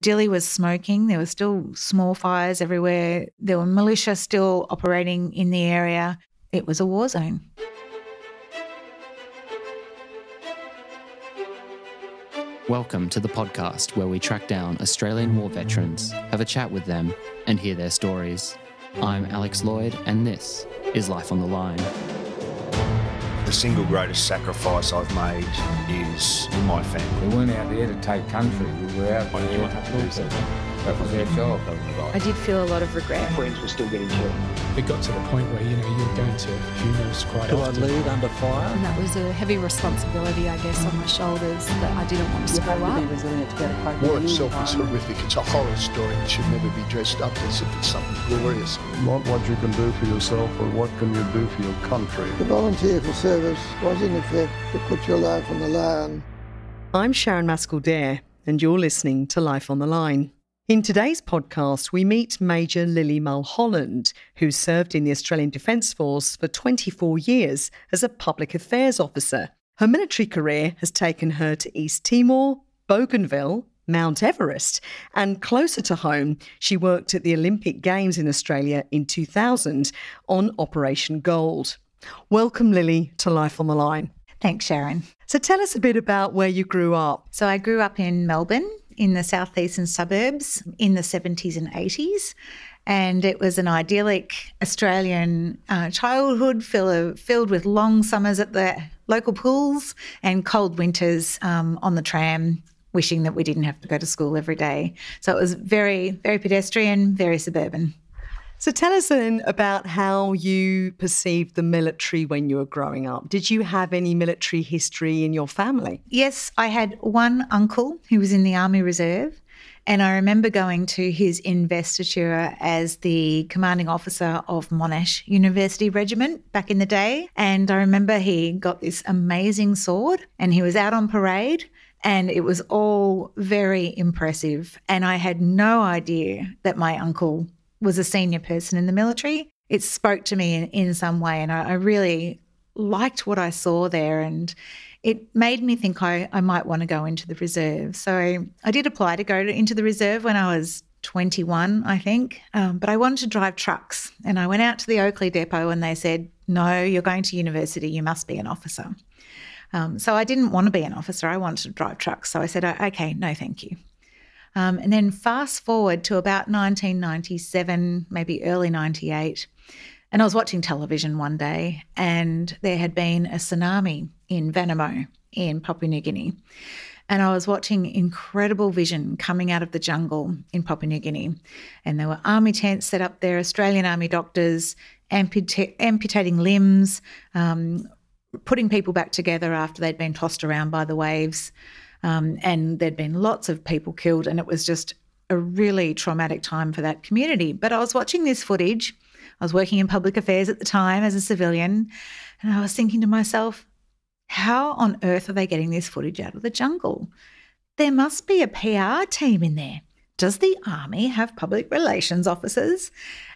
Dili was smoking. There were still small fires everywhere. There were militia still operating in the area. It was a war zone. Welcome to the podcast where we track down Australian war veterans, have a chat with them, and hear their stories. I'm Alex Lloyd, and this is Life on the Line. The single greatest sacrifice I've made is my family. We weren't out there to take country, we were out there to do something. That was our job. I did feel a lot of regret. Friends were still getting killed. It got to the point where, you know, you were going to funerals quite Do I lead under fire? And that was a heavy responsibility, I guess, on my shoulders that I didn't want to screw up. War itself is horrific. It's a horror story. It should never be dressed up as if it's something glorious. Not what you can do for yourself, but what can you do for your country. The volunteer for service was in effect to put your life on the line. I'm Sharon Mascall Dare, and you're listening to Life on the Line. In today's podcast, we meet Major Lily Mulholland, who served in the Australian Defence Force for 24 years as a public affairs officer. Her military career has taken her to East Timor, Bougainville, Mount Everest, and closer to home, she worked at the Olympic Games in Australia in 2000 on Operation Gold. Welcome, Lily, to Life on the Line. Thanks, Sharon. So tell us a bit about where you grew up. So I grew up in Melbourne in the southeastern suburbs in the 70s and 80s. And it was an idyllic Australian uh, childhood fill of, filled with long summers at the local pools and cold winters um, on the tram, wishing that we didn't have to go to school every day. So it was very, very pedestrian, very suburban. So tell us then about how you perceived the military when you were growing up. Did you have any military history in your family? Yes, I had one uncle who was in the Army Reserve. And I remember going to his investiture as the commanding officer of Monash University Regiment back in the day. And I remember he got this amazing sword and he was out on parade and it was all very impressive. And I had no idea that my uncle was a senior person in the military. It spoke to me in, in some way and I, I really liked what I saw there and it made me think I, I might want to go into the reserve. So I, did apply to go to, into the reserve when I was 21, I think, um, but I wanted to drive trucks. And I went out to the Oakleigh depot and they said, No, you're going to university, you must be an officer. Um, so I didn't want to be an officer, I wanted to drive trucks. So I said, Okay, no, thank you. Um, and then fast forward to about 1997, maybe early 98. And I was watching television one day, and there had been a tsunami in Vanimo in Papua New Guinea. And I was watching incredible vision coming out of the jungle in Papua New Guinea. And there were army tents set up there, Australian army doctors amputa- amputating limbs, um, putting people back together after they'd been tossed around by the waves. Um, and there'd been lots of people killed, and it was just a really traumatic time for that community. But I was watching this footage. I was working in public affairs at the time as a civilian, and I was thinking to myself, how on earth are they getting this footage out of the jungle? There must be a PR team in there. Does the army have public relations officers?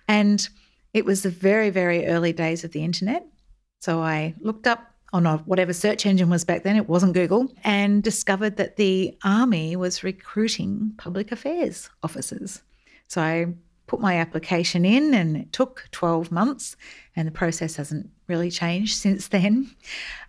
And it was the very, very early days of the internet. So I looked up on a, whatever search engine was back then, it wasn't Google, and discovered that the army was recruiting public affairs officers. So I put my application in and it took 12 months and the process hasn't really changed since then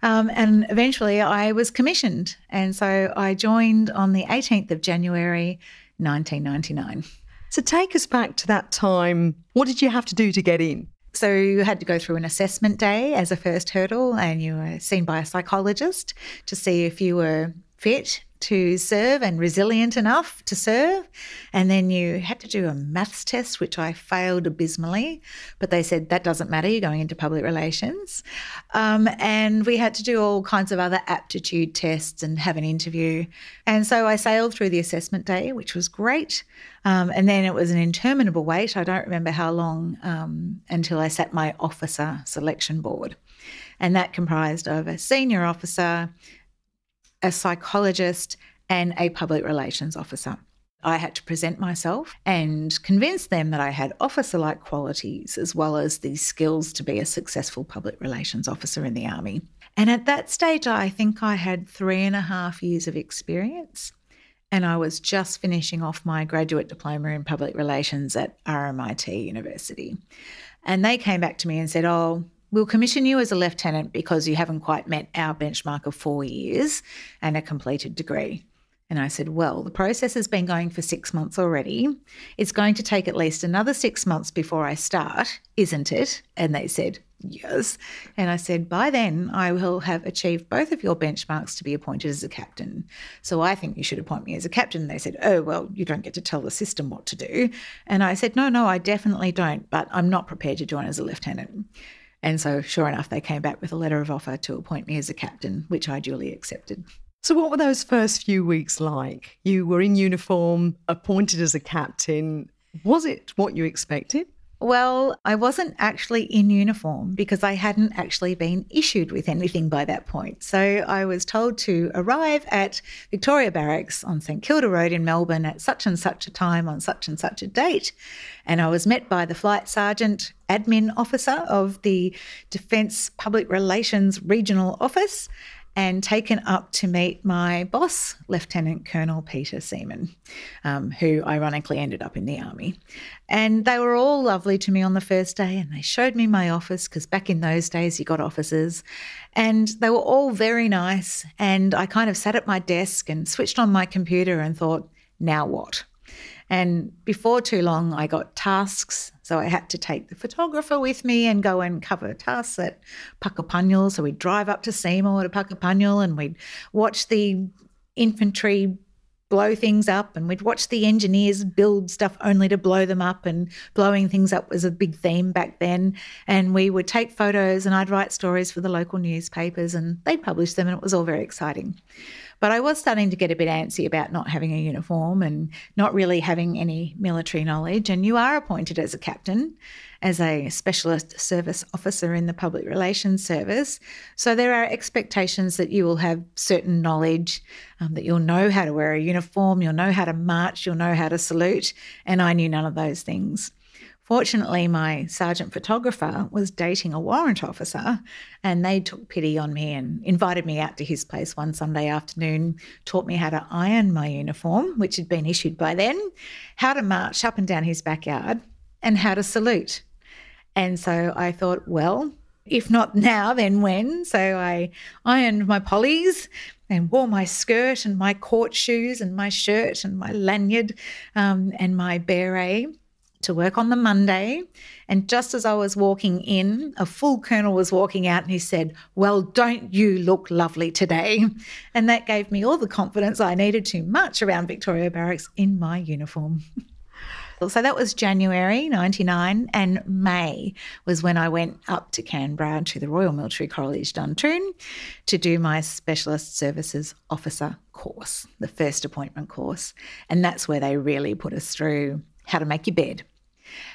um, and eventually i was commissioned and so i joined on the 18th of january 1999 So take us back to that time. What did you have to do to get in? So you had to go through an assessment day as a first hurdle and you were seen by a psychologist to see if you were fit to serve and resilient enough to serve. And then you had to do a maths test, which I failed abysmally, but they said that doesn't matter, you're going into public relations. Um, and we had to do all kinds of other aptitude tests and have an interview. And so I sailed through the assessment day, which was great. Um, and then it was an interminable wait. I don't remember how long um, until I sat my officer selection board. And that comprised of a senior officer, a psychologist, and a public relations officer. I had to present myself and convince them that I had officer like qualities as well as the skills to be a successful public relations officer in the Army. And at that stage, I think I had three and a half years of experience. and I was just finishing off my graduate diploma in public relations at RMIT University. And they came back to me and said, Oh, we'll commission you as a lieutenant because you haven't quite met our benchmark of four years and a completed degree. And I said, Well, the process has been going for six months already. It's going to take at least another six months before I start, isn't it? And they said, Yes. And I said, By then, I will have achieved both of your benchmarks to be appointed as a captain. So I think you should appoint me as a captain. And they said, Oh, well, you don't get to tell the system what to do. And I said, No, no, I definitely don't, but I'm not prepared to join as a lieutenant. And so, sure enough, they came back with a letter of offer to appoint me as a captain, which I duly accepted. So, what were those first few weeks like? You were in uniform, appointed as a captain. Was it what you expected? Well, I wasn't actually in uniform because I hadn't actually been issued with anything by that point. So I was told to arrive at Victoria Barracks on St Kilda Road in Melbourne at such and such a time on such and such a date. And I was met by the flight sergeant, admin officer of the Defence Public Relations Regional Office and taken up to meet my boss, Lieutenant Colonel Peter Seaman, um, who ironically ended up in the army. And they were all lovely to me on the first day, and they showed me my office because back in those days you got offices. And they were all very nice. And I kind of sat at my desk and switched on my computer and thought, now what? And before too long, I got tasks. So I had to take the photographer with me and go and cover tasks at Puckapunyal. So we'd drive up to Seymour to Puckapunyal and we'd watch the infantry blow things up and we'd watch the engineers build stuff only to blow them up and blowing things up was a big theme back then and we would take photos and I'd write stories for the local newspapers and they'd publish them and it was all very exciting. But I was starting to get a bit antsy about not having a uniform and not really having any military knowledge. And you are appointed as a captain, as a specialist service officer in the public relations service. So there are expectations that you will have certain knowledge, um, that you'll know how to wear a uniform, you'll know how to march, you'll know how to salute. And I knew none of those things. Fortunately, my sergeant photographer was dating a warrant officer, and they took pity on me and invited me out to his place one Sunday afternoon, taught me how to iron my uniform, which had been issued by then, how to march up and down his backyard, and how to salute. And so I thought, well, if not now, then when? So I ironed my pollies and wore my skirt and my court shoes and my shirt and my lanyard um, and my beret to work on the Monday. And just as I was walking in, a full colonel was walking out and he said, Well, don't you look lovely today? And that gave me all the confidence I needed to march around Victoria Barracks in my uniform. So that was January 99, and May was when I went up to Canberra to the Royal Military College Duntroon to do my Specialist Services Officer course, the first appointment course. And that's where they really put us through how to make your bed,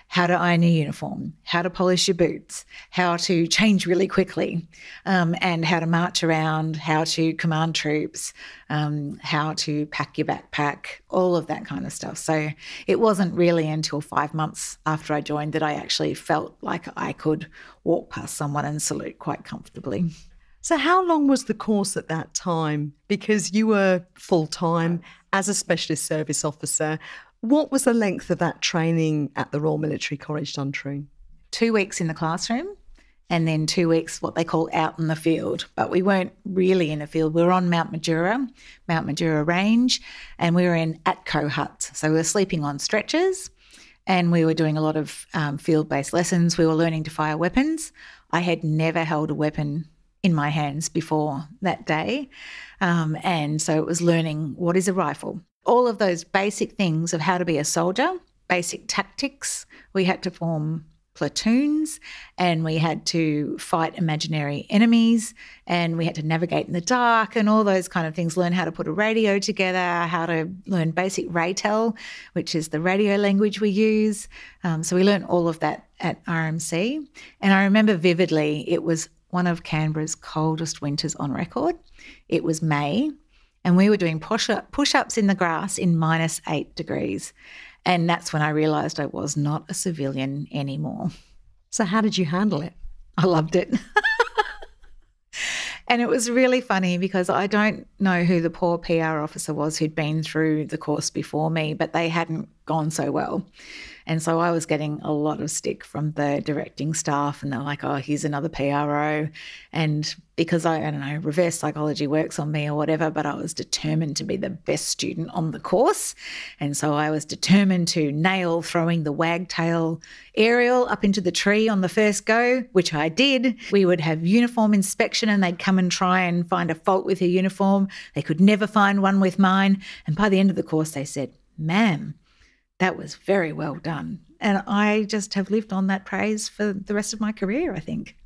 how to iron your uniform, how to polish your boots, how to change really quickly, um, and how to march around, how to command troops, um, how to pack your backpack, all of that kind of stuff. So it wasn't really until five months after I joined that I actually felt like I could walk past someone and salute quite comfortably. So, how long was the course at that time? Because you were full time as a specialist service officer. What was the length of that training at the Royal Military College Duntroon? Two weeks in the classroom and then two weeks what they call out in the field. But we weren't really in the field. We were on Mount Majura, Mount Majura Range, and we were in ATCO huts. So we were sleeping on stretchers and we were doing a lot of um, field based lessons. We were learning to fire weapons. I had never held a weapon in my hands before that day. Um, and so it was learning what is a rifle, all of those basic things of how to be a soldier, basic tactics. We had to form platoons and we had to fight imaginary enemies and we had to navigate in the dark and all those kind of things. Learn how to put a radio together how to learn basic RATEL which is the radio language we use. Um, so we learned all of that at rmc and i remember vividly it was one of canberra's coldest winters on record. It was may and we were doing push ups in the grass in minus eight degrees. And that's when I realized I was not a civilian anymore. So, how did you handle it? I loved it. And it was really funny because I don't know who the poor PR officer was who'd been through the course before me, but they hadn't gone so well. And so I was getting a lot of stick from the directing staff, and they're like, oh, here's another PRO. And because I, I don't know, reverse psychology works on me or whatever, but I was determined to be the best student on the course. And so I was determined to nail throwing the wagtail aerial up into the tree on the first go, which I did. We would have uniform inspection, and they'd come and try and find a fault with her uniform. They could never find one with mine. And by the end of the course, they said, ma'am, that was very well done. And I just have lived on that praise for the rest of my career, I think.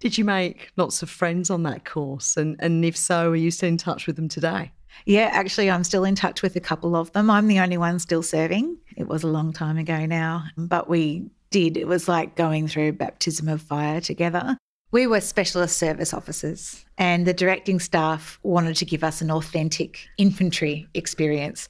Did you make lots of friends on that course? And, and if so, are you still in touch with them today? Yeah, actually, I'm still in touch with a couple of them. I'm the only one still serving. It was a long time ago now, but we did. It was like going through baptism of fire together. We were specialist service officers, and the directing staff wanted to give us an authentic infantry experience.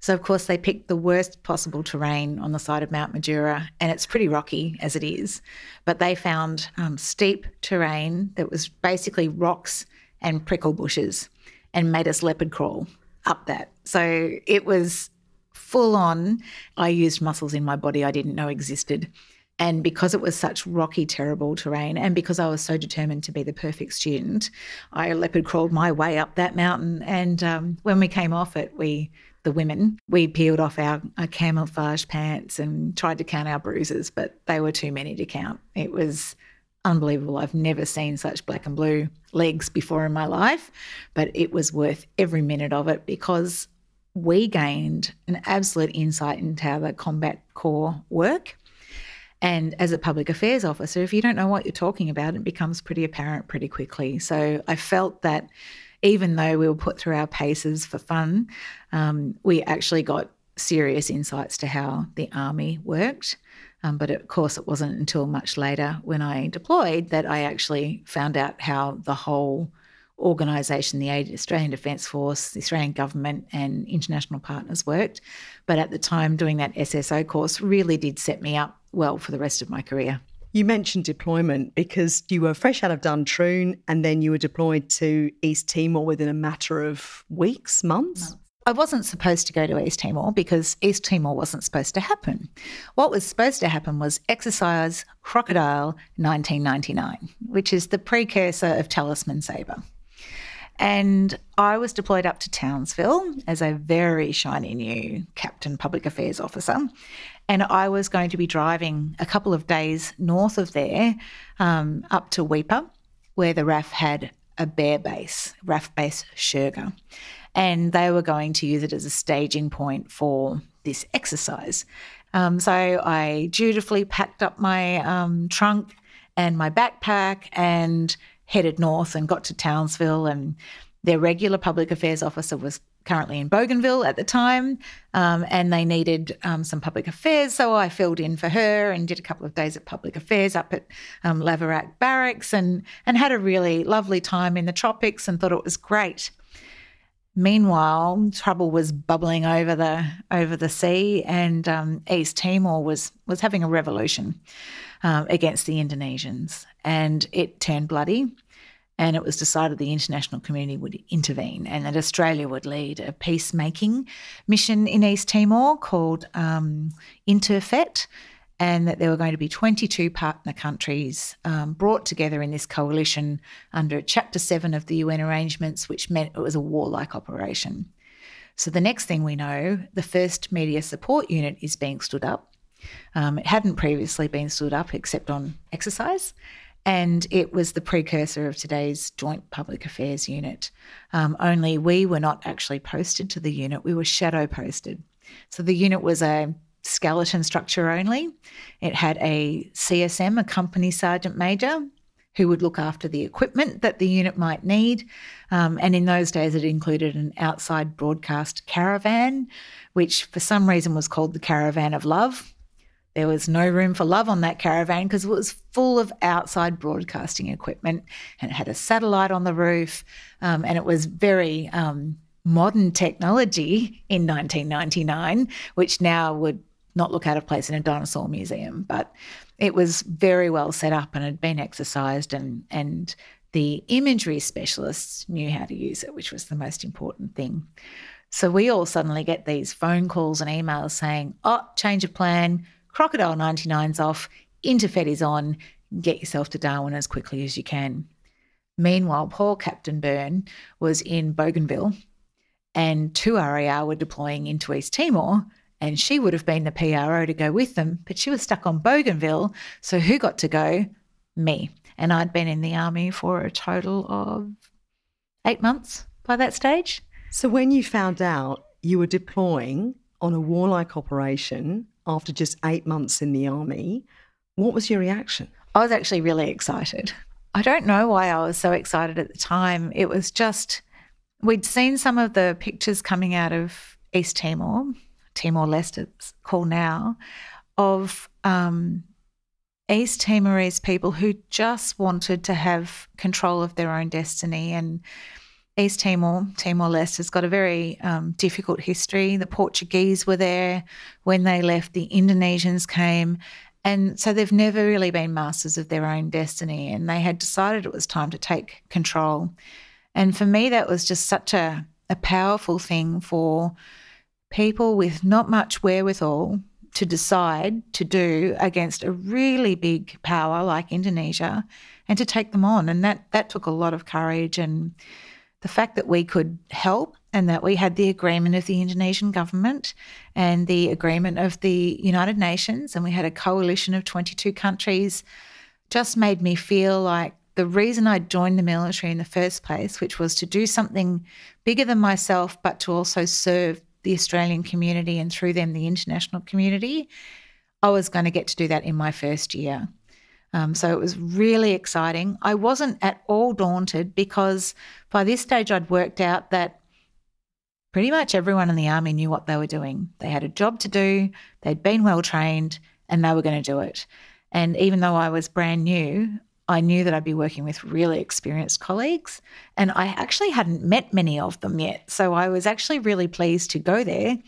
So, of course, they picked the worst possible terrain on the side of Mount Majura, and it's pretty rocky as it is. But they found um, steep terrain that was basically rocks and prickle bushes and made us leopard crawl up that. So it was full on. I used muscles in my body I didn't know existed. And because it was such rocky, terrible terrain, and because I was so determined to be the perfect student, I leopard crawled my way up that mountain. And um, when we came off it, we the women. We peeled off our, our, camouflage pants and tried to count our bruises, but they were too many to count. It was unbelievable. I've never seen such black and blue legs before in my life, but it was worth every minute of it because we gained an absolute insight into how the combat corps work. And as a public affairs officer, if you don't know what you're talking about, it becomes pretty apparent pretty quickly. So I felt that even though we were put through our paces for fun, um, we actually got serious insights to how the army worked. Um, but of course, it wasn't until much later when I deployed that I actually found out how the whole organisation, the Australian Defence Force, the Australian government, and international partners worked. But at the time, doing that SSO course really did set me up well for the rest of my career. You mentioned deployment because you were fresh out of Duntroon and then you were deployed to East Timor within a matter of weeks, months. I wasn't supposed to go to East Timor because East Timor wasn't supposed to happen. What was supposed to happen was Exercise Crocodile 1999, which is the precursor of Talisman Sabre. And I was deployed up to Townsville as a very shiny new Captain Public Affairs Officer. And I was going to be driving a couple of days north of there um, up to Weipa, where the RAAF had a bare base, RAAF base Scherger. And they were going to use it as a staging point for this exercise. Um, so I dutifully packed up my um, trunk and my backpack and headed north and got to Townsville and their regular public affairs officer was currently in Bougainville at the time, um, and they needed um, some public affairs. So I filled in for her and did a couple of days at public affairs up at um, Lavarack Barracks and, and had a really lovely time in the tropics and thought it was great. Meanwhile, trouble was bubbling over the over the sea, and um, East Timor was was having a revolution um, against the Indonesians, and it turned bloody and it was decided the international community would intervene and that Australia would lead a peacemaking mission in East Timor called um, Interfet, and that there were going to be 22 partner countries um, brought together in this coalition under Chapter 7 of the UN arrangements, which meant it was a warlike operation. So the next thing we know, the first media support unit is being stood up. Um, it hadn't previously been stood up except on exercise. And it was the precursor of today's Joint Public Affairs Unit. Um, only we were not actually posted to the unit, we were shadow posted. So the unit was a skeleton structure only. It had a CSM, a company sergeant major, who would look after the equipment that the unit might need. Um, and in those days, it included an outside broadcast caravan, which for some reason was called the Caravan of Love. There was no room for love on that caravan because it was full of outside broadcasting equipment and it had a satellite on the roof. Um, and it was very um, modern technology in 1999, which now would not look out of place in a dinosaur museum. But it was very well set up and had been exercised and, and the imagery specialists knew how to use it, which was the most important thing. So we all suddenly get these phone calls and emails saying, oh, change of plan, Crocodile 99's off, Interfetti's on, get yourself to Darwin as quickly as you can. Meanwhile, poor Captain Byrne was in Bougainville and two RAR were deploying into East Timor and she would have been the PRO to go with them, but she was stuck on Bougainville. So who got to go? Me. And I'd been in the army for a total of eight months by that stage. So when you found out you were deploying on a warlike operation after just eight months in the army, what was your reaction? I was actually really excited. I don't know why I was so excited at the time. It was just, we'd seen some of the pictures coming out of East Timor, Timor Leste, it's called now, of um, East Timorese people who just wanted to have control of their own destiny. And East Timor, Timor Leste, has got a very um, difficult history. The Portuguese were there when they left, the Indonesians came. And so they've never really been masters of their own destiny. And they had decided it was time to take control. And for me, that was just such a, a powerful thing for people with not much wherewithal to decide to do against a really big power like Indonesia and to take them on. And that that took a lot of courage and the fact that we could help and that we had the agreement of the Indonesian government and the agreement of the United Nations and we had a coalition of 22 countries just made me feel like the reason I joined the military in the first place, which was to do something bigger than myself, but to also serve the Australian community and through them the international community, I was going to get to do that in my first year. Um, so it was really exciting. I wasn't at all daunted because by this stage I'd worked out that pretty much everyone in the army knew what they were doing. They had a job to do, they'd been well trained, and they were going to do it. And even though I was brand new, I knew that I'd be working with really experienced colleagues, and I actually hadn't met many of them yet. So I was actually really pleased to go there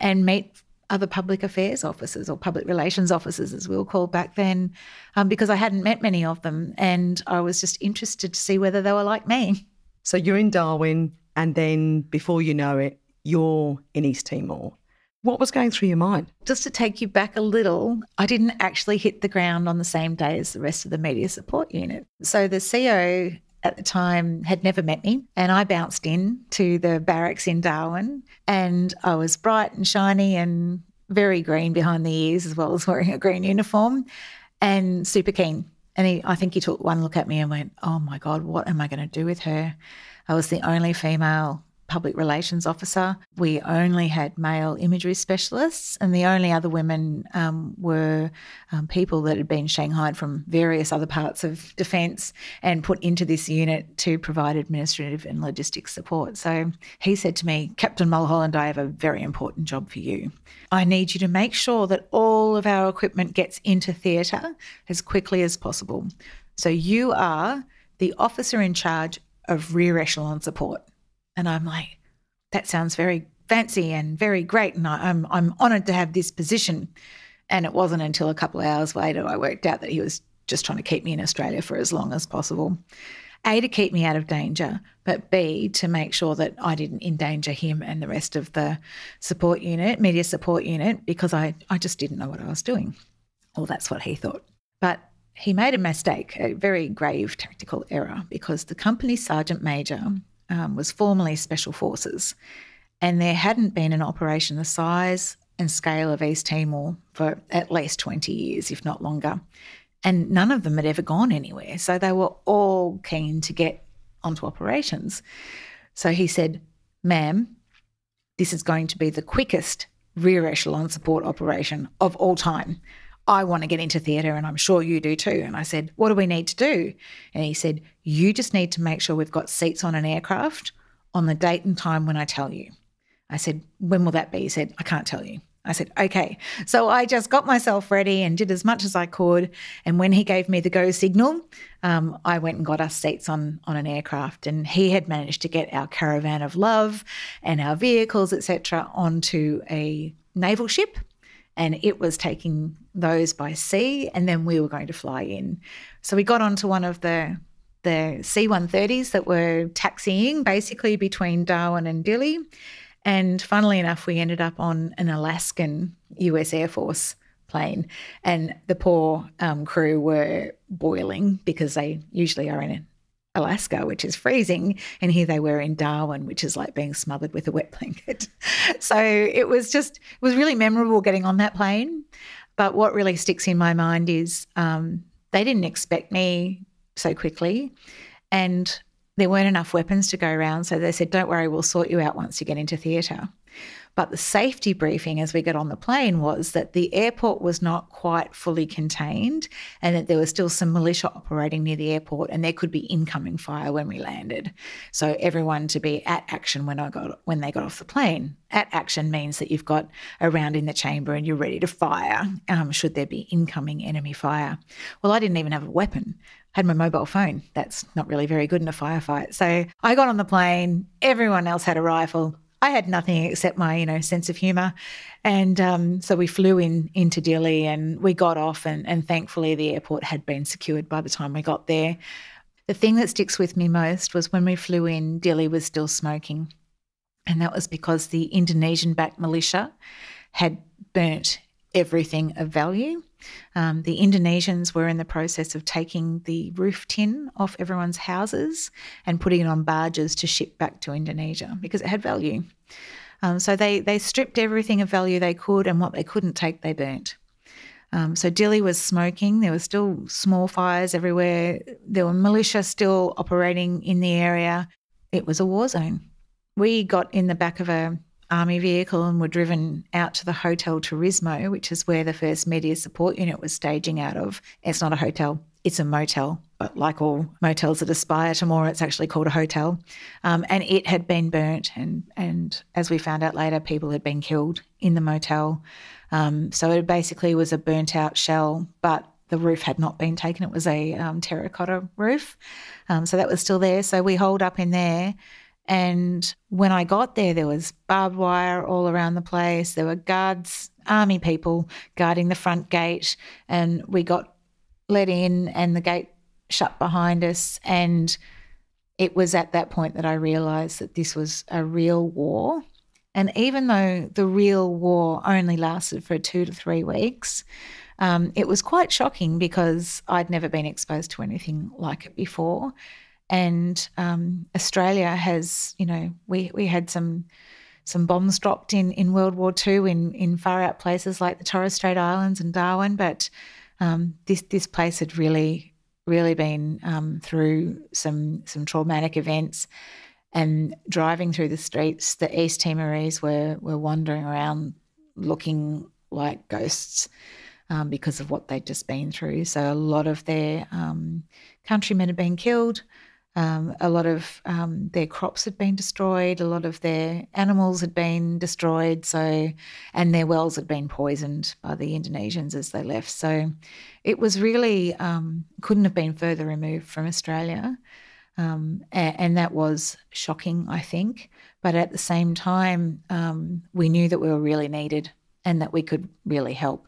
and meet other public affairs officers or public relations officers, as we were called back then, um, because I hadn't met many of them. And I was just interested to see whether they were like me. So you're in Darwin, and then before you know it, you're in East Timor. What was going through your mind? Just to take you back a little, I didn't actually hit the ground on the same day as the rest of the media support unit. So the CO at the time had never met me and I bounced in to the barracks in Darwin and I was bright and shiny and very green behind the ears as well as wearing a green uniform and super keen. And he, I think he took one look at me and went, "Oh my god, what am I going to do with her?" I was the only female public relations officer. We only had male imagery specialists, and the only other women um, were um, people that had been shanghaied from various other parts of defence and put into this unit to provide administrative and logistics support. So he said to me, Captain Mulholland, I have a very important job for you. I need you to make sure that all of our equipment gets into theatre as quickly as possible. So you are the officer in charge of rear echelon support. And I'm like, that sounds very fancy and very great. And I, I'm, I'm honored to have this position. And it wasn't until a couple of hours later I worked out that he was just trying to keep me in Australia for as long as possible. A, to keep me out of danger, but B, to make sure that I didn't endanger him and the rest of the support unit, media support unit, because I, I just didn't know what I was doing. Well, that's what he thought. But he made a mistake, a very grave tactical error, because the company sergeant major um, was formerly Special Forces, and there hadn't been an operation the size and scale of East Timor for at least 20 years, if not longer. And none of them had ever gone anywhere. So they were all keen to get onto operations. So he said, Ma'am, this is going to be the quickest rear echelon support operation of all time. I want to get into theatre and I'm sure you do too. And I said, What do we need to do? And he said, You just need to make sure we've got seats on an aircraft on the date and time when I tell you. I said, When will that be? He said, I can't tell you. I said, okay. So I just got myself ready and did as much as I could. And when he gave me the go signal, um, I went and got us seats on, on an aircraft. And he had managed to get our caravan of love and our vehicles, etc., onto a naval ship and it was taking those by sea and then we were going to fly in so we got onto one of the the C 130s that were taxiing basically between Darwin and Dili. And funnily enough, we ended up on an Alaskan US Air Force plane. And the poor um, crew were boiling because they usually are in Alaska, which is freezing, and here they were in Darwin, which is like being smothered with a wet blanket. so it was just, it was really memorable getting on that plane. But what really sticks in my mind is um, they didn't expect me so quickly, and there weren't enough weapons to go around. So they said, Don't worry, we'll sort you out once you get into theatre. But the safety briefing as we got on the plane was that the airport was not quite fully contained and that there was still some militia operating near the airport and there could be incoming fire when we landed. So everyone to be at action when I got when they got off the plane. At action means that you've got a round in the chamber and you're ready to fire um, should there be incoming enemy fire. Well, I didn't even have a weapon had my mobile phone. That's not really very good in a firefight. So I got on the plane. Everyone else had a rifle. I had nothing except my, you know, sense of humour. And um, so we flew in into Dili and we got off and, and thankfully the airport had been secured by the time we got there. The thing that sticks with me most was when we flew in, Dili was still smoking. And that was because the Indonesian backed militia had burnt everything of value. Um, the Indonesians were in the process of taking the roof tin off everyone's houses and putting it on barges to ship back to Indonesia because it had value. Um, so they they stripped everything of value they could, and what they couldn't take, they burnt. Um, so Dili was smoking. There were still small fires everywhere. There were militia still operating in the area. It was a war zone. We got in the back of a army vehicle and were driven out to the Hotel Turismo, which is where the first media support unit was staging out of. It's not a hotel, it's a motel. But like all motels that aspire to more, it's actually called a hotel. Um, and it had been burnt, and and as we found out later, people had been killed in the motel. Um, so it basically was a burnt out shell, but the roof had not been taken. It was a um, terracotta roof, um, so that was still there. So we holed up in there, and when I got there, there was barbed wire all around the place. There were guards, army people guarding the front gate. And we got let in, and the gate shut behind us. And it was at that point that I realised that this was a real war. And even though the real war only lasted for two to three weeks, um, it was quite shocking because I'd never been exposed to anything like it before. And um, Australia has, you know, we, we had some some bombs dropped in, in World War II in, in far out places like the Torres Strait Islands and Darwin, but um, this this place had really really been um, through some some traumatic events. And driving through the streets, the East Timorese were were wandering around looking like ghosts um, because of what they'd just been through. So a lot of their um, countrymen had been killed. Um, a lot of um, their crops had been destroyed. A lot of their animals had been destroyed. So, and their wells had been poisoned by the Indonesians as they left. So, it was really um, couldn't have been further removed from Australia, um, and, and, that was shocking, I think. But at the same time, um, we knew that we were really needed and that we could really help.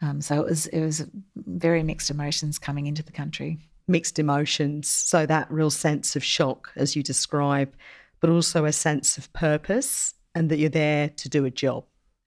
Um, so it was it was very mixed emotions coming into the country mixed emotions. So, that real sense of shock, as you describe, but also a sense of purpose and that you're there to do a job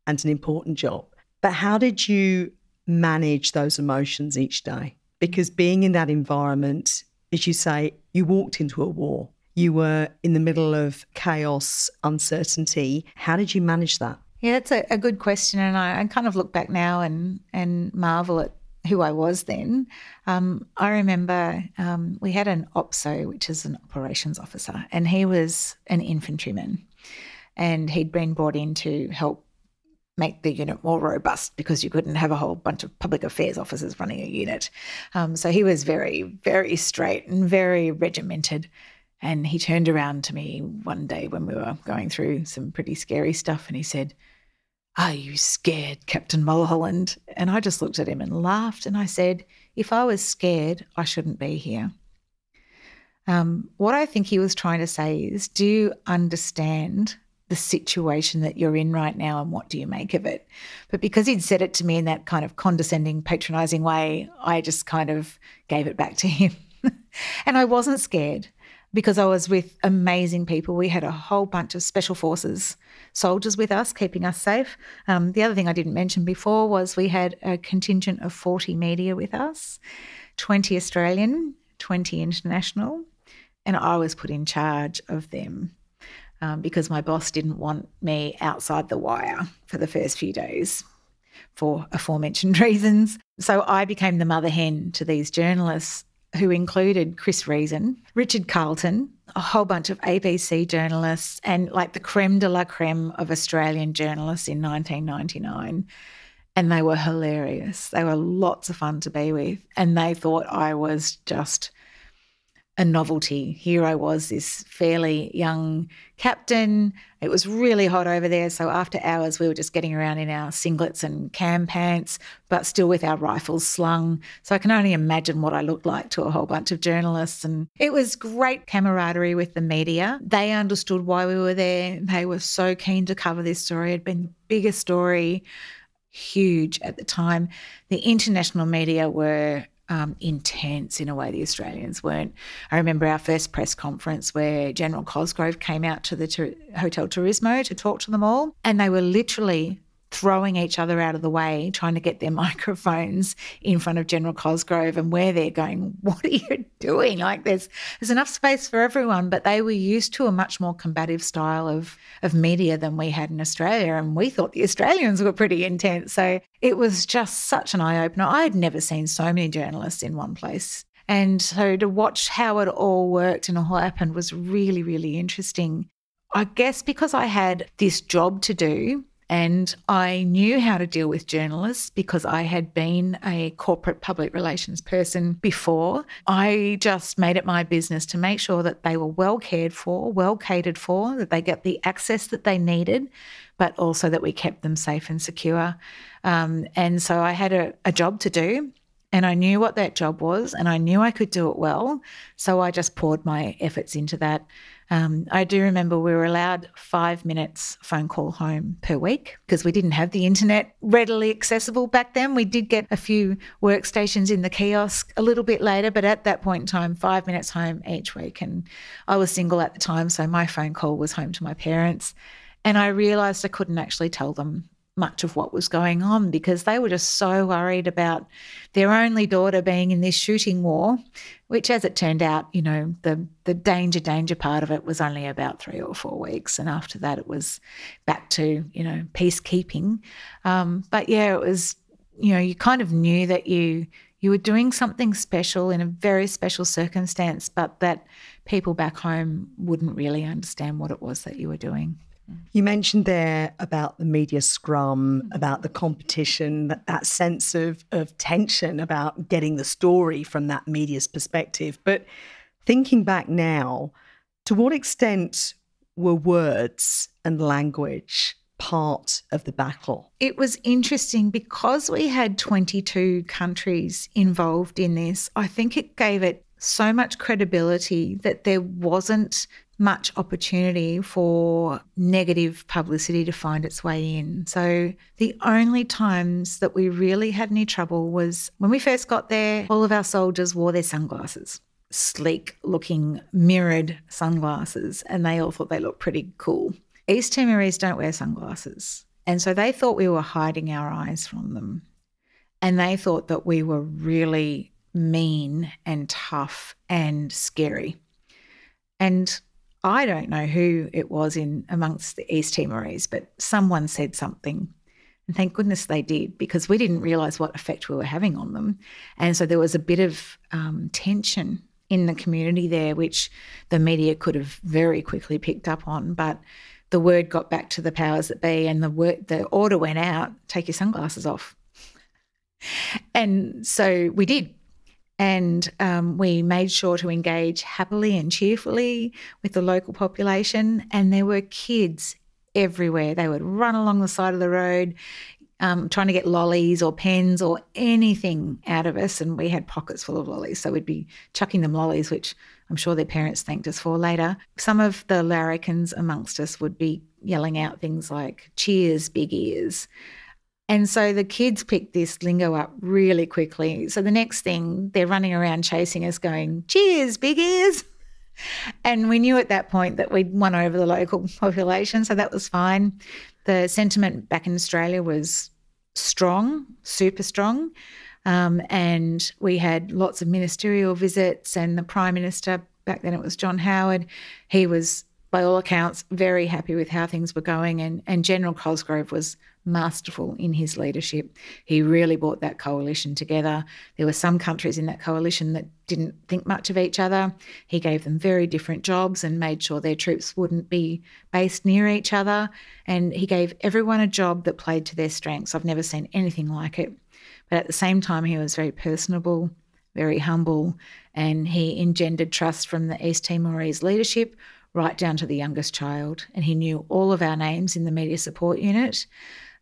and an important job. But how did you manage those emotions each day? Because being in that environment, as you say, you walked into a war. You were in the middle of chaos, uncertainty. How did you manage that? Yeah, that's a, a good question. And I, I, kind of look back now and, and marvel at who I was then, um, I remember um, we had an OPSO, which is an operations officer, and he was an infantryman. And he'd been brought in to help make the unit more robust because you couldn't have a whole bunch of public affairs officers running a unit. Um, so he was very, very straight and very regimented. And he turned around to me one day when we were going through some pretty scary stuff and he said, are you scared, Captain Mulholland? And I just looked at him and laughed and I said, If I was scared, I shouldn't be here. Um, what I think he was trying to say is, Do you understand the situation that you're in right now and what do you make of it? But because he'd said it to me in that kind of condescending, patronizing way, I just kind of gave it back to him. and I wasn't scared because I was with amazing people. We had a whole bunch of special forces soldiers with us, keeping us safe. Um, the other thing I didn't mention before was we had a contingent of 40 media with us 20 Australian, 20 international, and I was put in charge of them. Um, because my boss didn't want me outside the wire for the first few days for aforementioned reasons. So I became the mother hen to these journalists who included Chris Reason, Richard Carlton, a whole bunch of ABC journalists, and like the creme de la creme of Australian journalists in 1999. And they were hilarious. They were lots of fun to be with. And they thought I was just a novelty. Here I was, this fairly young captain. It was really hot over there. So after hours, we were just getting around in our singlets and cam pants, but still with our rifles slung. So I can only imagine what I looked like to a whole bunch of journalists. And it was great camaraderie with the media. They understood why we were there. They were so keen to cover this story. It had been the biggest story, huge at the time. The international media were um, intense in a way the Australians weren't. I remember our first press conference where General Cosgrove came out to the Hotel Turismo to talk to them all, and they were literally throwing each other out of the way, trying to get their microphones in front of General Cosgrove, and we're there going, "What are you doing?" Like there's there's enough space for everyone, but they were used to a much more combative style of of media than we had in Australia, and we thought the Australians were pretty intense. So it was just such an eye opener. I had never seen so many journalists in one place. And so to watch how it all worked and all happened was really, really interesting. I guess because I had this job to do, and I knew how to deal with journalists because I had been a corporate public relations person before. I just made it my business to make sure that they were well cared for, well catered for, that they get the access that they needed, but also that we kept them safe and secure. Um, and so I had a, a job to do. And I knew what that job was, and I knew I could do it well. So I just poured my efforts into that. Um, I do remember we were allowed five minutes phone call home per week because we didn't have the internet readily accessible back then. We did get a few workstations in the kiosk a little bit later, but at that point in time, five minutes home each week. And I was single at the time, so my phone call was home to my parents. And I realised I couldn't actually tell them much of what was going on because they were just so worried about their only daughter being in this shooting war, which, as it turned out, you know, the the danger danger part of it was only about three or four weeks, and after that, it was back to you know peacekeeping. Um, but yeah, it was you know you kind of knew that you you were doing something special in a very special circumstance, but that people back home wouldn't really understand what it was that you were doing. You mentioned there about the media scrum, mm-hmm. about the competition, that, that sense of, of tension about getting the story from that media's perspective. But thinking back now, to what extent were words and language part of the battle? It was interesting because we had 22 countries involved in this. I think it gave it so much credibility that there wasn't much opportunity for negative publicity to find its way in. So the only times that we really had any trouble was when we first got there, all of our soldiers wore their sunglasses. Sleek looking mirrored sunglasses, and they all thought they looked pretty cool. East Timorese don't wear sunglasses. And so they thought we were hiding our eyes from them. And they thought that we were really mean and tough and scary. And I don't know who it was in amongst the East Timorese, but someone said something. And thank goodness they did because we didn't realise what effect we were having on them. And so there was a bit of um, tension in the community there, which the media could have very quickly picked up on. But the word got back to the powers that be, and the word, the order went out: take your sunglasses off. and so we did. And um, we made sure to engage happily and cheerfully with the local population. And there were kids everywhere. They would run along the side of the road, um, trying to get lollies or pens or anything out of us. And we had pockets full of lollies. So we'd be chucking them lollies, which I'm sure their parents thanked us for later. Some of the larrikins amongst us would be yelling out things like, cheers, big ears. And so the kids picked this lingo up really quickly. So the next thing, they're running around chasing us, going, Cheers, big ears. And we knew at that point that we'd won over the local population. So that was fine. The sentiment back in Australia was strong, super strong. Um, and we had lots of ministerial visits, and the Prime Minister, back then it was John Howard, he was, by all accounts, very happy with how things were going. And, and General Cosgrove was masterful in his leadership. He really brought that coalition together. There were some countries in that coalition that didn't think much of each other. He gave them very different jobs and made sure their troops wouldn't be based near each other. And he gave everyone a job that played to their strengths. I've never seen anything like it. But at the same time, he was very personable, very humble, and he engendered trust from the East Timorese leadership right down to the youngest child. And he knew all of our names in the media support unit.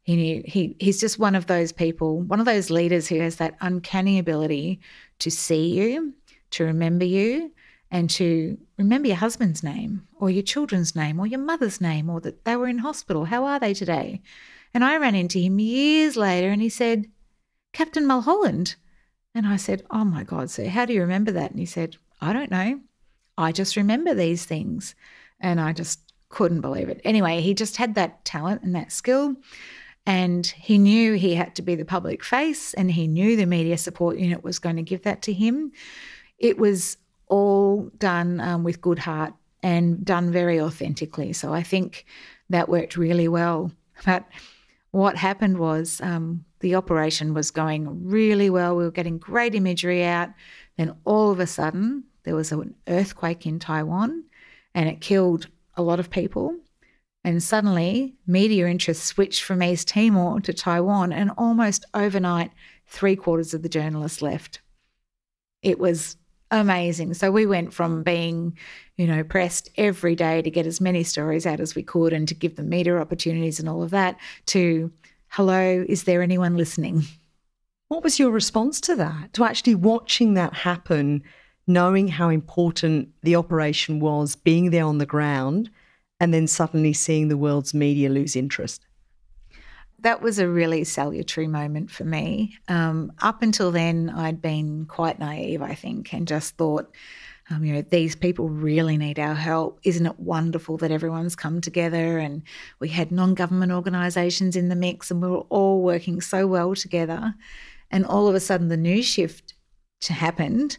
He knew he he's just one of those people, one of those leaders who has that uncanny ability to see you, to remember you, and to remember your husband's name or your children's name or your mother's name or that they were in hospital. How are they today? And I ran into him years later and he said, Captain Mulholland. And I said, Oh my God, sir, how do you remember that? And he said, I don't know. I just remember these things. And I just couldn't believe it. Anyway, he just had that talent and that skill. And he knew he had to be the public face, and he knew the media support unit was going to give that to him. It was all done um, with good heart and done very authentically. So I think that worked really well. But what happened was um, the operation was going really well. We were getting great imagery out. Then all of a sudden, there was an earthquake in Taiwan and it killed a lot of people. And suddenly, media interest switched from East Timor to Taiwan, and almost overnight, three quarters of the journalists left. It was amazing. So we went from being, you know, pressed every day to get as many stories out as we could and to give them media opportunities and all of that to, hello, is there anyone listening? What was your response to that? To actually watching that happen, knowing how important the operation was, being there on the ground and then suddenly seeing the world's media lose interest? That was a really salutary moment for me. Um, up until then, I'd been quite naive, I think, and just thought, um, you know, these people really need our help. Isn't it wonderful that everyone's come together? And we had non government organisations in the mix, and we were all working so well together. And all of a sudden, the news shift happened.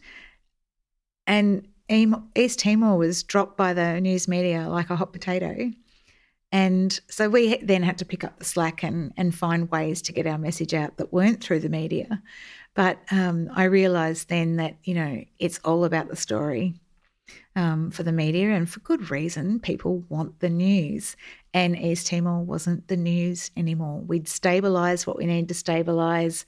And East Timor was dropped by the news media like a hot potato. And so we then had to pick up the slack and, and find ways to get our message out that weren't through the media. But um, I realised then that, you know, it's all about the story um, for the media and for good reason. People want the news. And East Timor wasn't the news anymore. We'd stabilised what we needed to stabilise.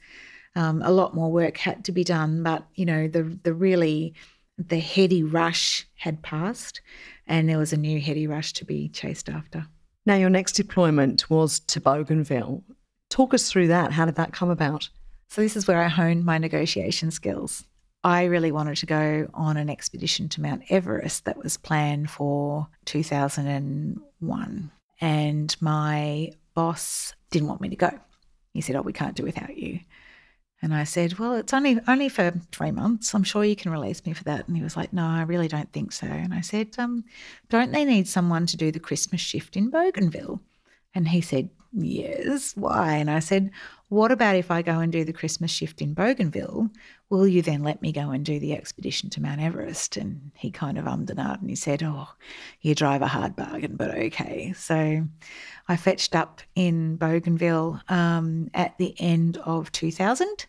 Um, a lot more work had to be done, but, you know, the, the really the heady rush had passed and there was a new heady rush to be chased after. Now, your next deployment was to Bougainville. Talk us through that. How did that come about? So, this is where I honed my negotiation skills. I really wanted to go on an expedition to Mount Everest that was planned for 2001. And my boss didn't want me to go. He said, Oh, we can't do without you. And I said, Well, it's only only for three months. I'm sure you can release me for that. And he was like, No, I really don't think so. And I said, um, Don't they need someone to do the Christmas shift in Bougainville? And he said, Yes, why? And I said, What about if I go and do the Christmas shift in Bougainville? Will you then let me go and do the expedition to Mount Everest? And he kind of ummed and ahed and he said, Oh, you drive a hard bargain, but okay. So I fetched up in Bougainville um, at the end of 2000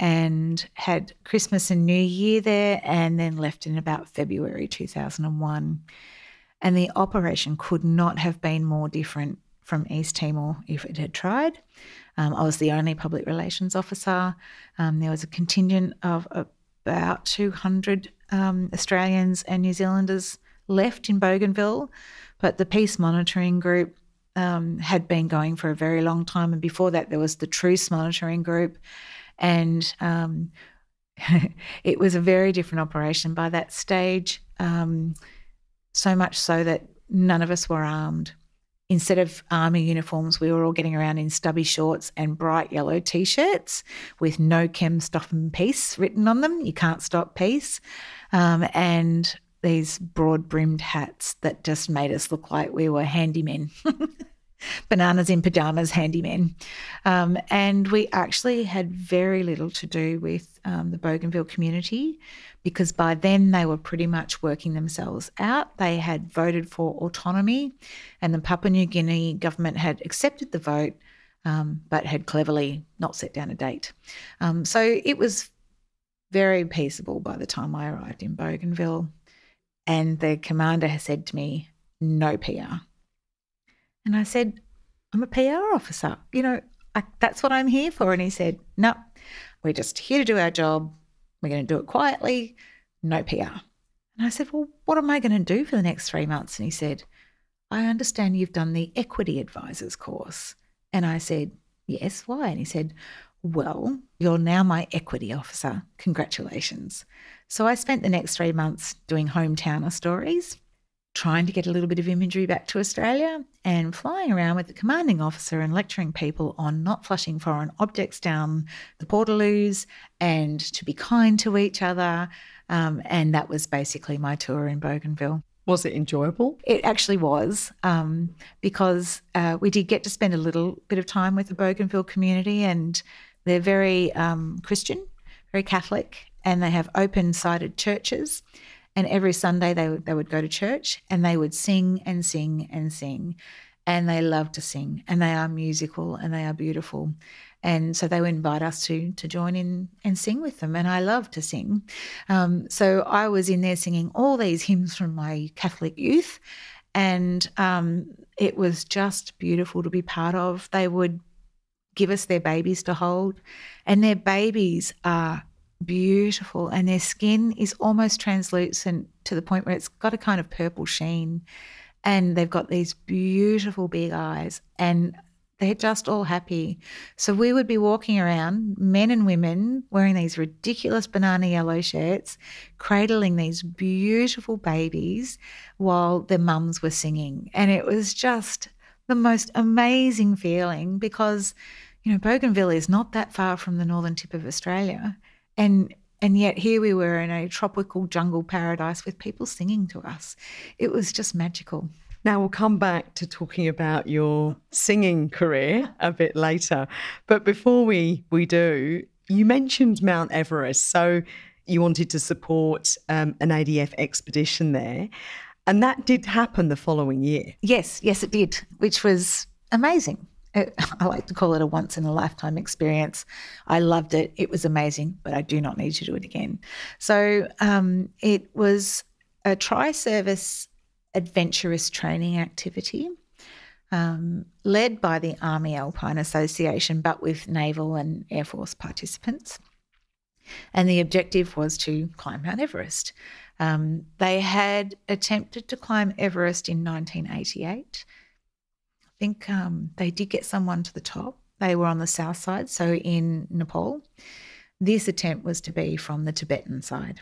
and had Christmas and New Year there, and then left in about February 2001. And the operation could not have been more different from East Timor if it had tried. Um, I was the only public relations officer. Um, there was a contingent of about 200 um, Australians and New Zealanders left in Bougainville, but the peace monitoring group um, had been going for a very long time. And before that, there was the truce monitoring group. And um, it was a very different operation by that stage, um, so much so that none of us were armed. Instead of army uniforms, we were all getting around in stubby shorts and bright yellow t shirts with no chem stop and peace written on them. You can't stop peace. Um, and these broad brimmed hats that just made us look like we were handymen. Bananas in pajamas, handyman. Um, and we actually had very little to do with um, the Bougainville community because by then they were pretty much working themselves out. They had voted for autonomy, and the Papua New Guinea government had accepted the vote, um, but had cleverly not set down a date. Um, so it was very peaceable by the time I arrived in Bougainville. And the commander has said to me, no PR. And I said, I'm a PR officer. You know, I, that's what I'm here for. And he said, no, we're just here to do our job. We're going to do it quietly, no PR. And I said, Well, what am I going to do for the next three months? And he said, I understand you've done the equity advisors course. And I said, Yes, why? And he said, Well, you're now my equity officer. Congratulations. So I spent the next three months doing hometowner stories, trying to get a little bit of imagery back to Australia and flying around with the commanding officer and lecturing people on not flushing foreign objects down the portaloos and to be kind to each other. Um, and that was basically my tour in Bougainville. Was it enjoyable? It actually was um, because uh, we did get to spend a little bit of time with the Bougainville community, and they're very um, Christian, very Catholic, and they have open sided churches. And every Sunday they would, they would go to church and they would sing and sing and sing. And they love to sing and they are musical and they are beautiful. And so they would invite us to to join in and sing with them. And I love to sing. Um, so I was in there singing all these hymns from my Catholic youth. And um, it was just beautiful to be part of. They would give us their babies to hold, and their babies are beautiful and their skin is almost translucent to the point where it's got a kind of purple sheen and they've got these beautiful big eyes and they're just all happy. So we would be walking around, men and women, wearing these ridiculous banana yellow shirts, cradling these beautiful babies while their mums were singing. And it was just the most amazing feeling because, you know, Bougainville is not that far from the northern tip of Australia and and yet here we were in a tropical jungle paradise with people singing to us. It was just magical. Now we'll come back to talking about your singing career a bit later. But before we we do, you mentioned Mount Everest. So you wanted to support um, an ADF expedition there. And that did happen the following year. Yes, yes, it did, which was amazing. I like to call it a once in a lifetime experience. I loved it. It was amazing, but I do not need to do it again. So um, it was a tri service adventurous training activity um, led by the Army Alpine Association, but with Naval and Air Force participants. And the objective was to climb Mount Everest. Um, they had attempted to climb Everest in 1988 think um, they did get someone to the top. They were on the south side, so in Nepal. This attempt was to be from the Tibetan side.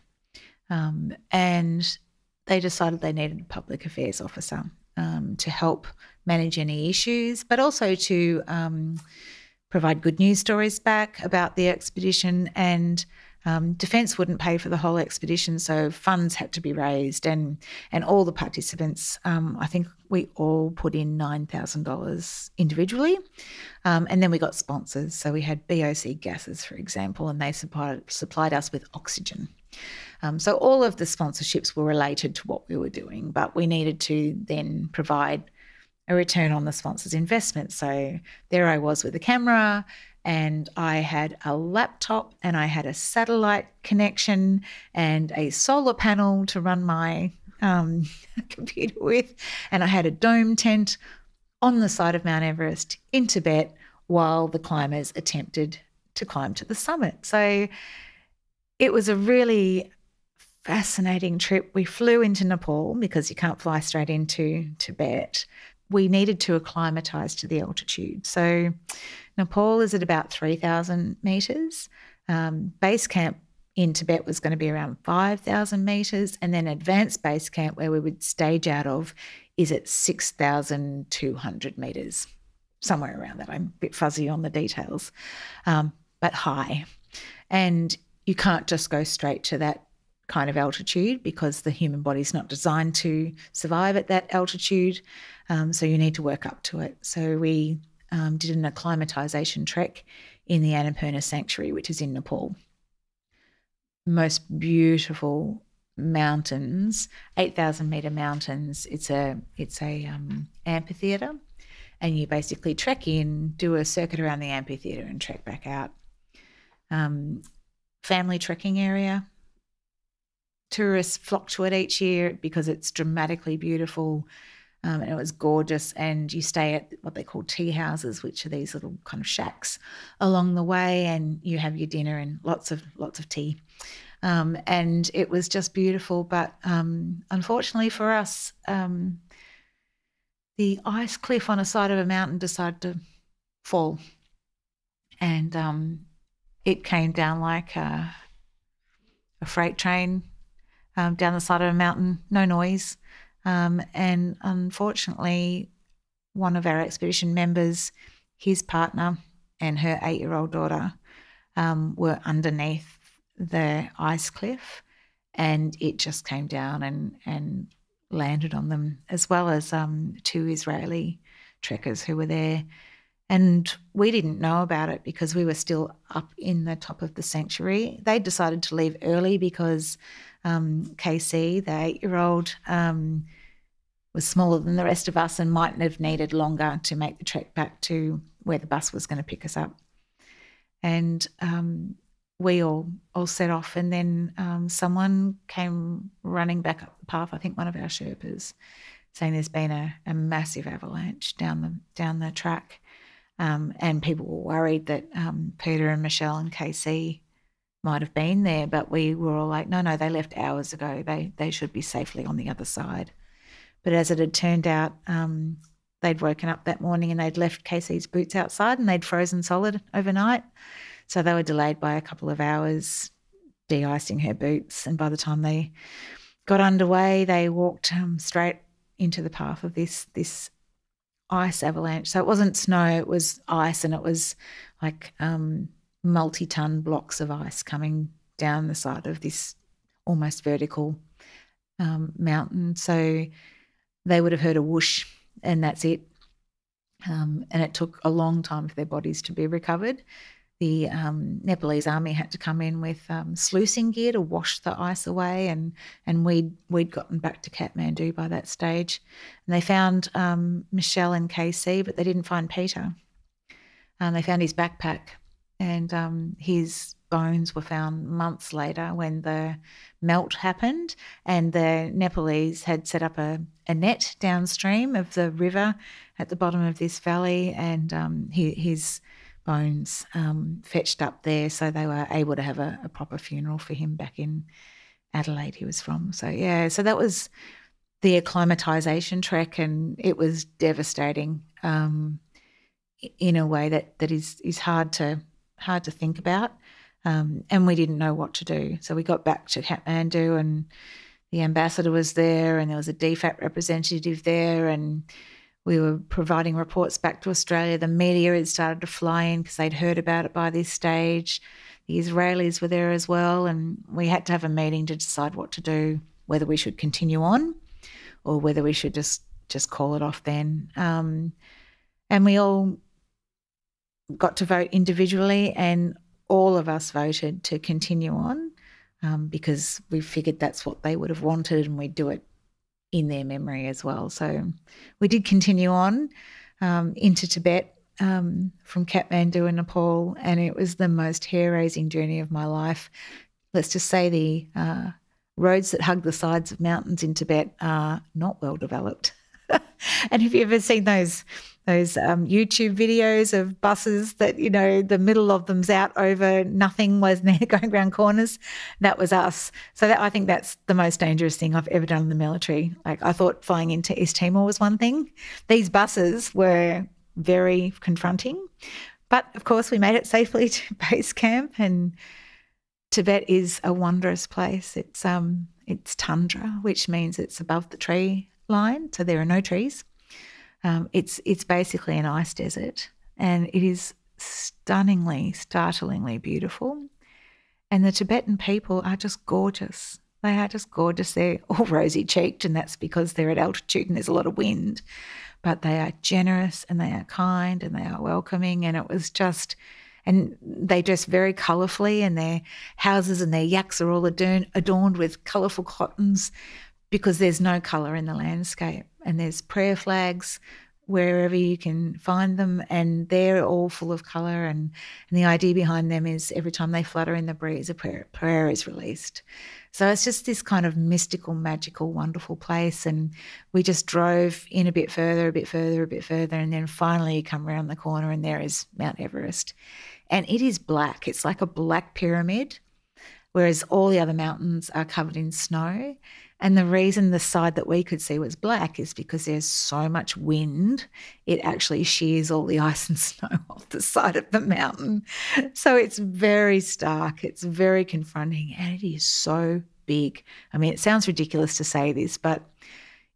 Um, and they decided they needed a public affairs officer um, to help manage any issues, but also to um, provide good news stories back about the expedition and um, Defence wouldn't pay for the whole expedition, so funds had to be raised, and and all the participants, um, I think we all put in nine thousand dollars individually, um, and then we got sponsors. So we had BOC gases, for example, and they supplied supplied us with oxygen. Um, so all of the sponsorships were related to what we were doing, but we needed to then provide a return on the sponsor's investment. So there I was with the camera and I had a laptop and I had a satellite connection and a solar panel to run my um, computer with, and I had a dome tent on the side of Mount Everest in Tibet while the climbers attempted to climb to the summit. So it was a really fascinating trip. We flew into Nepal because you can't fly straight into Tibet. We needed to acclimatise to the altitude. So Nepal is at about 3,000 metres. Um, base camp in Tibet was going to be around 5,000 meters. And then advanced base camp, where we would stage out of, is at 6,200 meters, somewhere around that. I'm a bit fuzzy on the details, um, but high. And you can't just go straight to that kind of altitude because the human body is not designed to survive at that altitude. Um, so you need to work up to it. So we um, did an acclimatization trek in the Annapurna Sanctuary, which is in Nepal. Most beautiful mountains, eight thousand meter mountains. It's a it's a um, amphitheater, and you basically trek in, do a circuit around the amphitheater, and trek back out. Um, family trekking area. Tourists flock to it each year because it's dramatically beautiful. Um, and it was gorgeous. And you stay at what they call tea houses, which are these little kind of shacks along the way, and you have your dinner and lots of lots of tea. Um, and it was just beautiful. But um, unfortunately for us, um, the ice cliff on the side of a mountain decided to fall, and um, it came down like a, a freight train um, down the side of a mountain, no noise. Um, and unfortunately, one of our expedition members, his partner, and her eight year old daughter um, were underneath the ice cliff, and it just came down and, and landed on them, as well as um, two Israeli trekkers who were there. And we didn't know about it because we were still up in the top of the sanctuary. They decided to leave early because um, KC, the eight year old, um, was smaller than the rest of us and might have needed longer to make the trek back to where the bus was going to pick us up. And um, we all all set off, and then um, someone came running back up the path. I think one of our Sherpas, saying there's been a, a massive avalanche down the down the track, um, and people were worried that um, Peter and Michelle and KC might have been there, but we were all like, no, no, they left hours ago. They they should be safely on the other side. But as it had turned out, um, they'd woken up that morning and they'd left Casey's boots outside and they'd frozen solid overnight. So they were delayed by a couple of hours, de icing her boots. And by the time they got underway, they walked um, straight into the path of this this ice avalanche. So it wasn't snow; it was ice, and it was like um, multi-ton blocks of ice coming down the side of this almost vertical um, mountain. So they would have heard a whoosh, and that's it. Um, and it took a long time for their bodies to be recovered. The um, Nepalese army had to come in with um, sluicing gear to wash the ice away, and and we'd we'd gotten back to Kathmandu by that stage. And they found um, Michelle and KC, but they didn't find Peter. And they found his backpack, and um, his bones were found months later when the melt happened, and the Nepalese had set up a, a net downstream of the river at the bottom of this valley, and um, he, his bones um, fetched up there, so they were able to have a, a, proper funeral for him back in Adelaide. He was from, so yeah, so that was the acclimatization trek, and it was devastating um, in a way that that is is hard to hard to think about. Um, and we didn't know what to do. So we got back to Kathmandu and the ambassador was there and there was a DFAT representative there and we were providing reports back to Australia. The media had started to fly in because they'd heard about it by this stage. The Israelis were there as well, and we had to have a meeting to decide what to do, whether we should continue on or whether we should just just call it off then. Um, and we all got to vote individually, and all of us voted to continue on um, because we figured that's what they would have wanted and we'd do it in their memory as well. So we did continue on um, into Tibet um, from Kathmandu in Nepal, and it was the most hair raising journey of my life. Let's just say the uh, roads that hug the sides of mountains in Tibet are not well developed. and have you ever seen those those um, YouTube videos of buses that you know the middle of them's out over nothing was there going around corners. That was us. So that, I think that's the most dangerous thing I've ever done in the military. Like I thought flying into East Timor was one thing. These buses were very confronting, but of course we made it safely to base camp and Tibet is a wondrous place. It's um it's tundra, which means it's above the tree line, so there are no trees. Um, it's it's basically an ice desert, and it is stunningly, startlingly beautiful. And the Tibetan people are just gorgeous. They are just gorgeous. They're all rosy cheeked, and that's because they're at altitude and there's a lot of wind. But they are generous and they are kind and they are welcoming. And it was just, and they dress very colourfully, and their houses and their yaks are all adorned, adorned with colourful cottons because there's no colour in the landscape. And there's prayer flags wherever you can find them, and they're all full of colour. And, and the idea behind them is every time they flutter in the breeze, a prayer, prayer is released. So it's just this kind of mystical, magical, wonderful place. And we just drove in a bit further, a bit further, a bit further, and then finally you come around the corner, and there is Mount Everest. And it is black. It's like a black pyramid, whereas all the other mountains are covered in snow. And the reason the side that we could see was black is because there's so much wind, it actually shears all the ice and snow off the side of the mountain. So it's very stark, it's very confronting, and it is so big. I mean, it sounds ridiculous to say this, but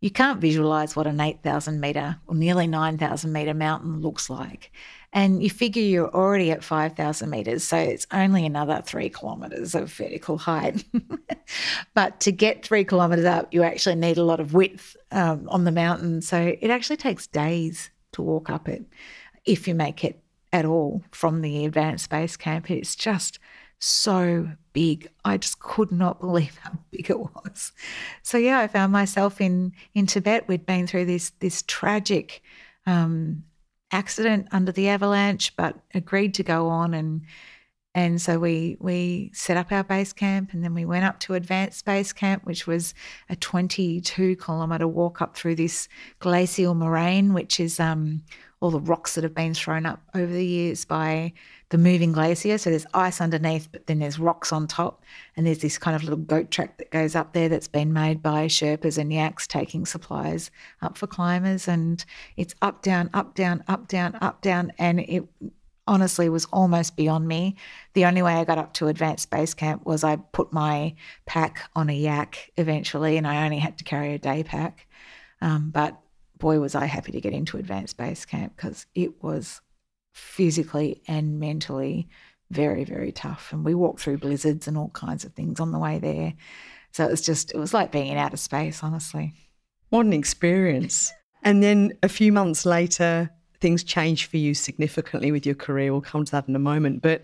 you can't visualize what an 8,000 meter or nearly 9,000 meter mountain looks like. And you figure you're already at 5,000 meters, so it's only another three kilometers of vertical height. but to get three kilometers up, you actually need a lot of width um, on the mountain. So it actually takes days to walk up it if you make it at all from the advanced base camp. It's just so big. I just could not believe how big it was. So yeah, I found myself in in Tibet. We'd been through this this tragic um, accident under the avalanche, but agreed to go on. And and so we we set up our base camp and then we went up to advanced base camp, which was a 22 kilometre walk up through this glacial moraine, which is um, all the rocks that have been thrown up over the years by the moving glacier. So there's ice underneath, but then there's rocks on top. And there's this kind of little goat track that goes up there that's been made by Sherpas and yaks taking supplies up for climbers. And it's up, down, up, down, up, down, up, down. And it honestly was almost beyond me. The only way I got up to advanced base camp was I put my pack on a yak eventually, and I only had to carry a day pack. Um, but boy, was I happy to get into advanced base camp because it was physically and mentally very, very tough. And we walked through blizzards and all kinds of things on the way there. So it was just, it was like being in outer space, honestly. What an experience. And then a few months later, things changed for you significantly with your career. We'll come to that in a moment. But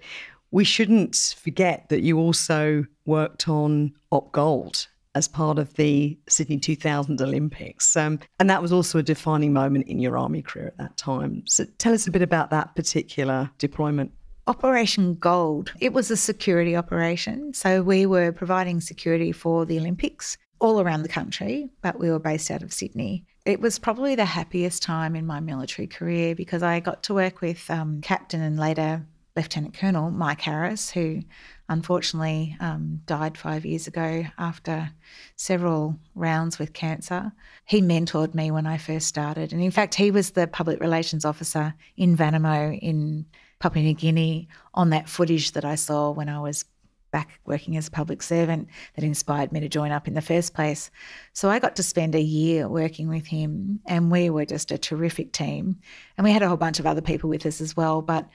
we shouldn't forget that you also worked on Op Gold as part of the Sydney 2000 Olympics. Um, and that was also a defining moment in your Army career at that time. So tell us a bit about that particular deployment. Operation Gold, it was a security operation. So we were providing security for the Olympics all around the country, but we were based out of Sydney. It was probably the happiest time in my military career because I got to work with um, Captain and later Lieutenant Colonel Mike Harris, who unfortunately um, died five years ago after several rounds with cancer. He mentored me when I first started. And in fact, he was the public relations officer in Vanimo in Papua New Guinea on that footage that I saw when I was back working as a public servant that inspired me to join up in the first place. So I got to spend a year working with him, and we were just a terrific team. And we had a whole bunch of other people with us as well. But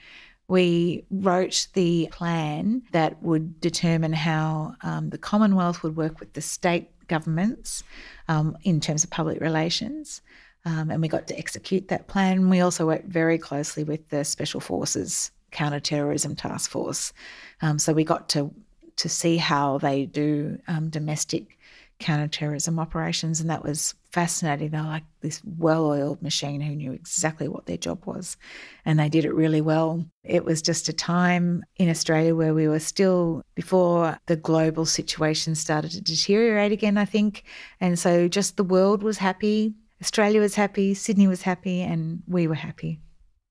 we wrote the plan that would determine how um, the Commonwealth would work with the state governments um, in terms of public relations. Um, and we got to execute that plan. We also worked very closely with the Special Forces Counterterrorism Task Force. Um, so we got to to see how they do um, domestic counterterrorism operations, and that was fascinating. They're like this well-oiled machine who knew exactly what their job was, and they did it really well. It was just a time in Australia where we were still before the global situation started to deteriorate again. I think, and so just the world was happy. Australia was happy, Sydney was happy, and we were happy.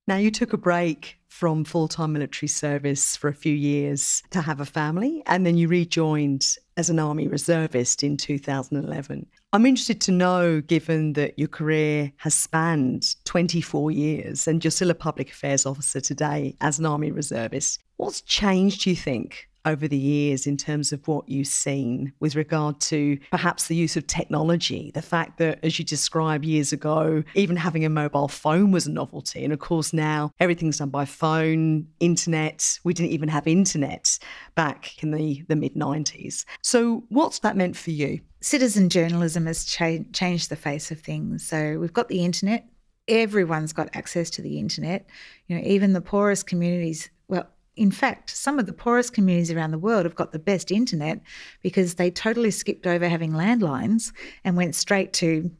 Now, you took a break from full time military service for a few years to have a family, and then you rejoined as an Army reservist in 2011. I'm interested to know, given that your career has spanned 24 years and you're still a public affairs officer today as an Army reservist, what's changed, do you think, over the years in terms of what you've seen with regard to perhaps the use of technology? The fact that, as you described years ago, even having a mobile phone was a novelty. And of course, now everything's done by phone, internet. We didn't even have internet back in the, the mid 90s. So, what's that meant for you? Citizen journalism has cha- changed the face of things. So, we've got the internet. Everyone's got access to the internet. You know, even the poorest communities, well, in fact, some of the poorest communities around the world have got the best internet because they totally skipped over having landlines and went straight to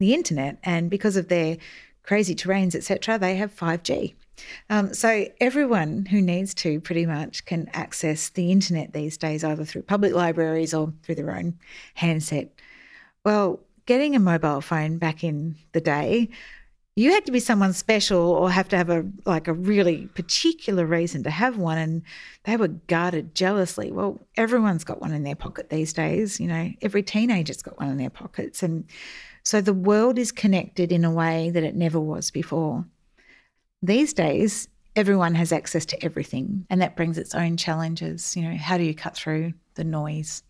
the internet. And because of their crazy terrains, etc., they have 5G. Um, so everyone who needs to pretty much can access the internet these days, either through public libraries or through their own handset. Well, getting a mobile phone back in the day you had to be someone special or have to have a like a really particular reason to have one and they were guarded jealously. Well everyone's got one in their pocket these days you know every teenager's got one in their pockets. And so the world is connected in a way that it never was before. These days everyone has access to everything and that brings its own challenges. You know how do you cut through the noise?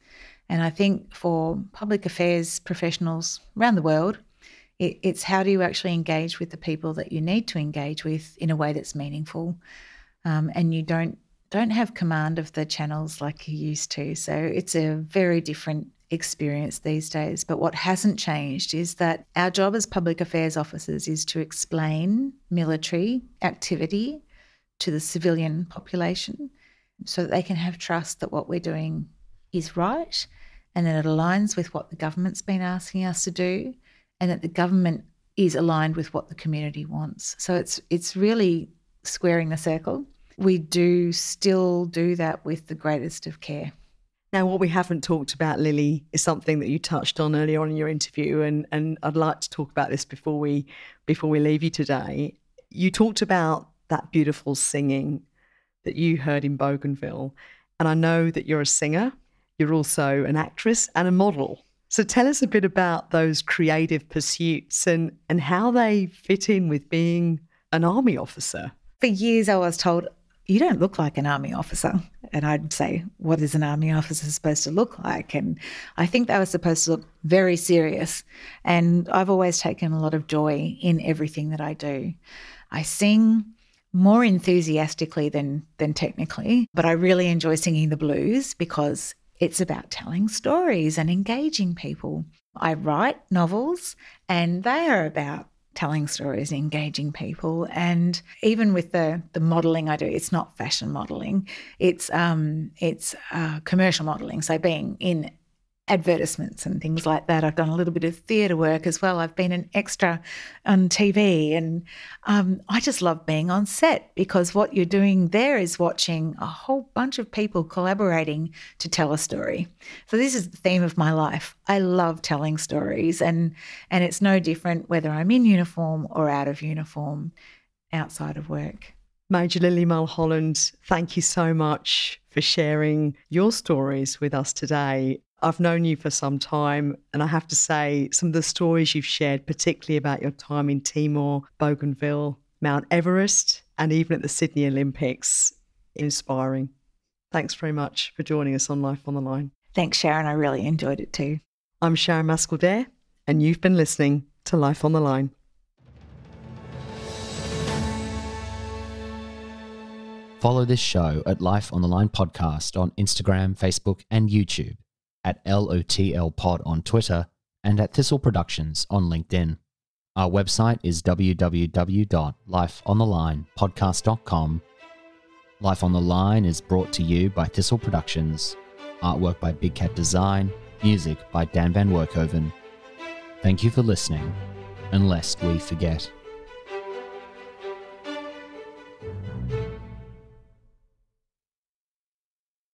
And i think for public affairs professionals around the world it, it's how do you actually engage with the people that you need to engage with in a way that's meaningful, um, and you don't don't have command of the channels like you used to. So it's a very different experience these days. But what hasn't changed is that our job as public affairs officers is to explain military activity to the civilian population so that they can have trust that what we're doing is right and that it aligns with what the government's been asking us to do and that the government is aligned with what the community wants. So it's it's really squaring the circle. We do still do that with the greatest of care. Now, what we haven't talked about, Lily, is something that you touched on earlier on in your interview, and, and I'd like to talk about this before we before we leave you today. You talked about that beautiful singing that you heard in Bougainville, and I know that you're a singer. You're also an actress and a model. So tell us a bit about those creative pursuits and, and how they fit in with being an army officer. For years, I was told, you don't look like an army officer. And I'd say, what is an army officer supposed to look like? And I think they were supposed to look very serious. And I've always taken a lot of joy in everything that I do. I sing more enthusiastically than than technically, but I really enjoy singing the blues because it's about telling stories and engaging people. I write novels and they are about telling stories, engaging people. And even with the the modeling I do, it's not fashion modeling. It's um it's uh, commercial modeling. So being in advertisements and things like that. I've done a little bit of theatre work as well. I've been an extra on TV, and um, I just love being on set because what you're doing there is watching a whole bunch of people collaborating to tell a story. So this is the theme of my life. I love telling stories, and and it's no different whether I'm in uniform or out of uniform, outside of work. Major Lily Mulholland, thank you so much for sharing your stories with us today. I've known you for some time, and I have to say, some of the stories you've shared, particularly about your time in Timor, Bougainville, Mount Everest, and even at the Sydney Olympics, inspiring. Thanks very much for joining us on Life on the Line. Thanks, Sharon. I really enjoyed it too. I'm Sharon Mascall-Dare, and you've been listening to Life on the Line. Follow this show at Life on the Line podcast on Instagram, Facebook, and YouTube at LOTL Pod on Twitter, and at Thistle Productions on LinkedIn. Our website is www.lifeonthelinepodcast.com. Life on the Line is brought to you by Thistle Productions, artwork by Big Cat Design, music by Dan Van Workhoven. Thank you for listening, unless we forget.